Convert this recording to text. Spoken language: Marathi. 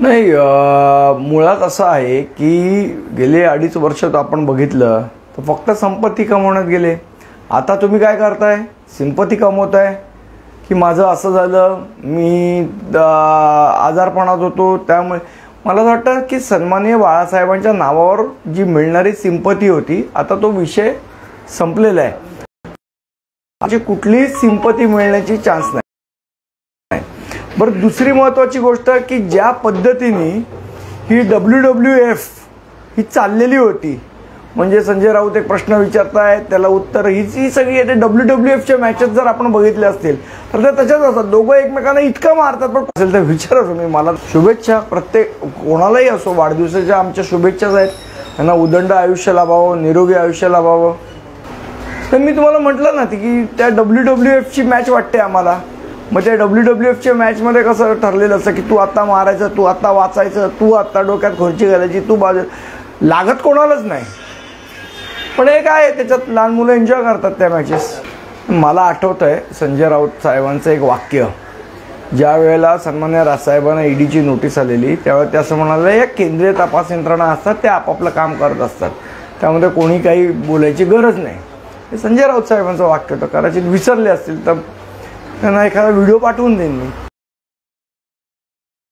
नाही मुळात असं आहे की गेले अडीच वर्ष आपण बघितलं तर फक्त संपत्ती कमवण्यात गेले. आता तुम्ही काय करताय? सिंपती कमवताय की माझं असं झालं मी आजारपणात होतो त्यामुळे मला असं वाटतं की सन्माननीय बाळासाहेबांच्या नावावर जी मिळणारी सिंपती होती आता तो विषय संपलेला आहे. म्हणजे कुठलीही सिंपती मिळण्याची चान्स नाही. बरं दुसरी महत्त्वाची गोष्ट की ज्या पद्धतीने ही डब्ल्यू डब्ल्यू एफ ही चाललेली होती म्हणजे संजय राऊत एक प्रश्न विचारतायत त्याला उत्तर हीच ही सगळी येते. डब्ल्यू डब्ल्यू एफच्या मॅचेस जर आपण बघितल्या असतील तर त्या तशाच असतात. दोघं एकमेकांना इतकं मारतात पण असेल तर विचारा तुम्ही मला. शुभेच्छा. प्रत्येक कोणालाही असो वाढदिवसाच्या आमच्या शुभेच्छाच आहेत. त्यांना उदंड आयुष्य लाभावं निरोगी आयुष्य लाभावं. तर मी तुम्हाला म्हटलं ना की त्या डब्ल्यू डब्ल्यू एफची मॅच वाटते आम्हाला. मग त्या डब्ल्यू डब्ल्यू एफच्या मॅचमध्ये कसं ठरलेलं असतं की तू आत्ता मारायचं तू आत्ता वाचायचं तू आत्ता डोक्यात खुर्ची घालायची तू बाजू. लागत कोणालाच नाही. पण हे काय आहे, त्याच्यात लहान मुलं एन्जॉय करतात त्या मॅचेस मला आठवतं आहे संजय राऊत साहेबांचं एक वाक्य. ज्या वेळेला सन्मान्य राजसाहेबांना ईडीची नोटीस आलेली त्यावेळेला ते असं म्हणाले या केंद्रीय तपास यंत्रणा असतात त्या आपापलं काम करत असतात. त्यामध्ये कोणी काही बोलायची गरज नाही. हे संजय राऊत साहेबांचं वाक्य होतं. कदाचित विसरले असतील तर त्यांना एखादा व्हिडिओ पाठवून देईन मी.